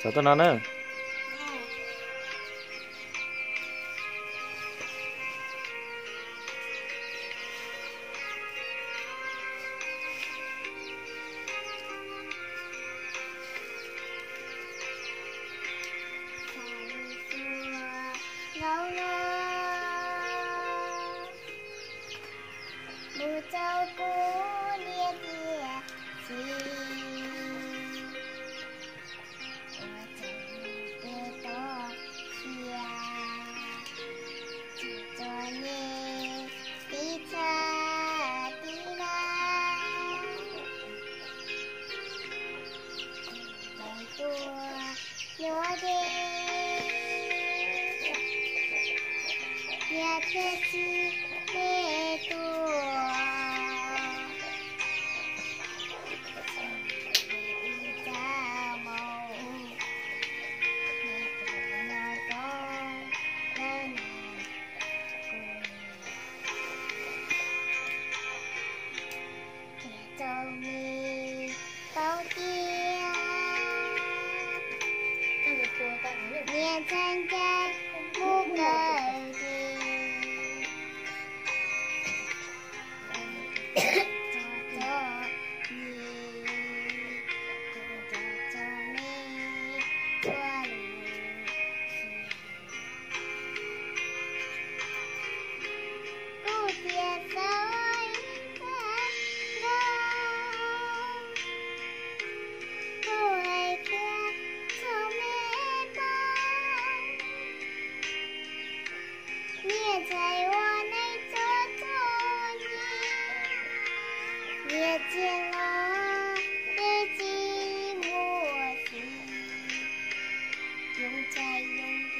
చదువునానా Bocah kuliah dia, 夜色是太多，你，走，你？留在永远。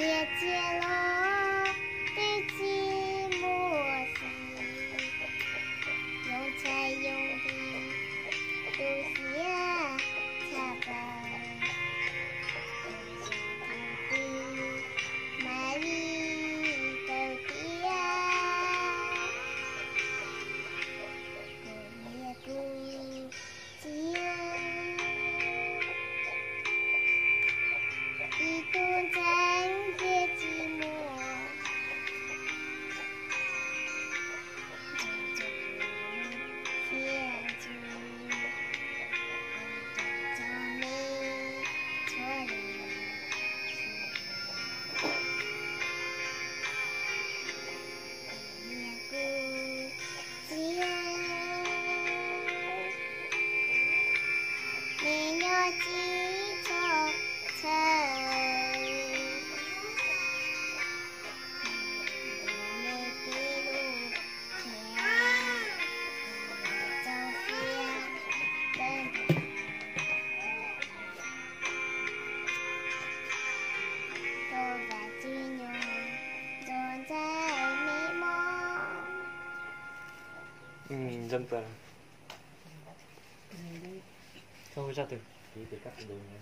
姐姐啦 dân tờ không ra từ. Chỉ từ cắt đường này